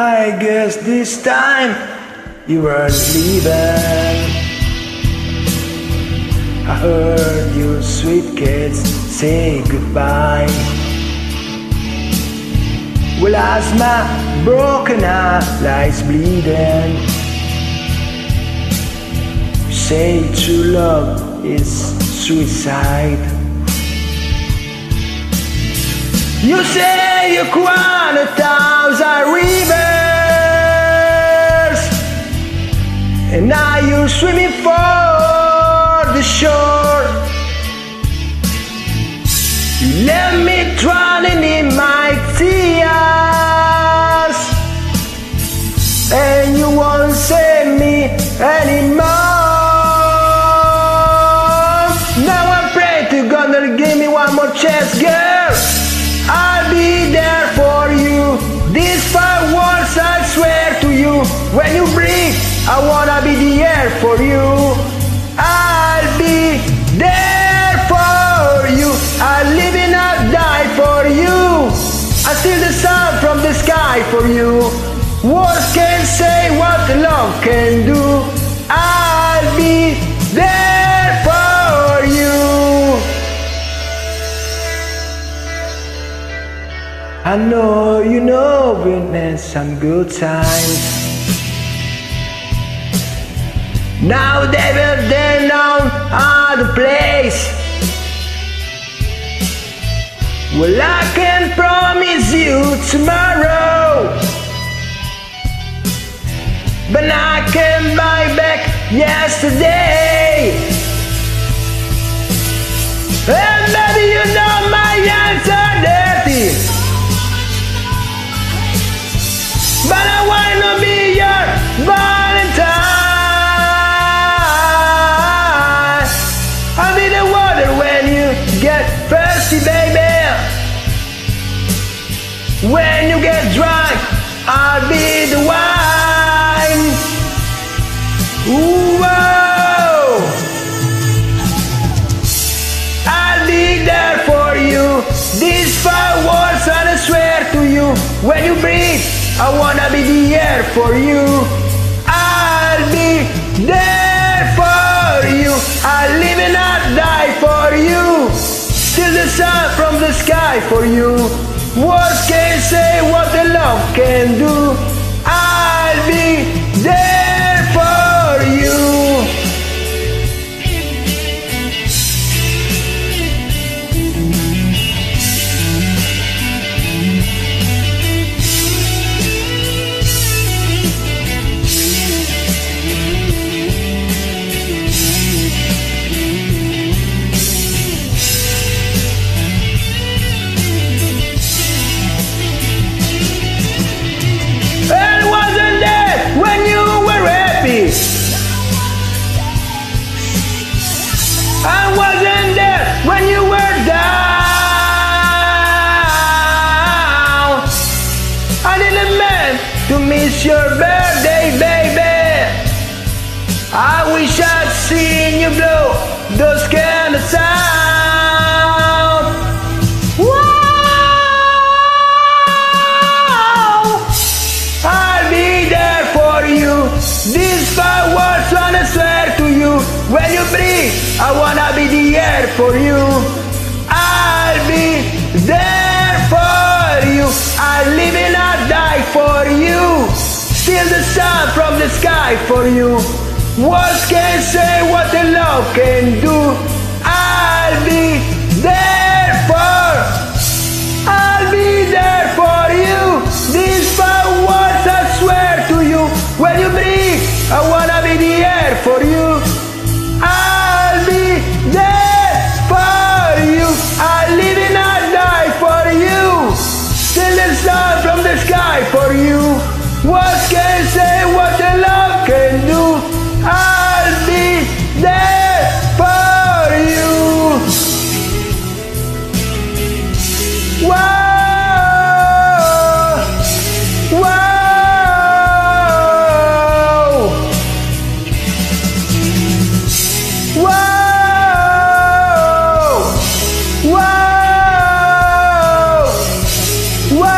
I guess this time you weren't leaving. I heard your sweet kids say goodbye. Well, as my broken heart lies bleeding, you say true love is suicide. You say you cried a thousand rivers, and now you're swimming for the shore. You left me drowning in my tears, and you won't save me anymore. For you. I'll be there for you. I'll live and I'll die for you. I steal the sun from the sky for you. Words can say what love can do. I'll be there for you. I know you know witness some good times. Now they will then down other place. Well, I can promise you tomorrow, but I can buy back yesterday. And maybe you know my dirty. But I wanna be your Valentine. When you get drunk, I'll be the wine. Whoa. I'll be there for you. These five words I swear to you. When you breathe, I wanna be the air for you. I'll be there for you. I'll live and I'll die for you. Still the sun from the sky for you. Words can say what the love can do. Miss your birthday, baby. I wish I'd seen you blow those kind of sounds. Wow! I'll be there for you. These five words wanna swear to you. When you breathe, I wanna be the air for you. From the sky for you. Words can say what the love can do. I'll be there for I'll be there for you. These five words I swear to you. When you breathe, I wanna be the air for you. I'll be there for you. I'll live and I'll die for you. Till the from the sky for you. What can say Whoa! Whoa! Whoa!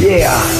Yeah.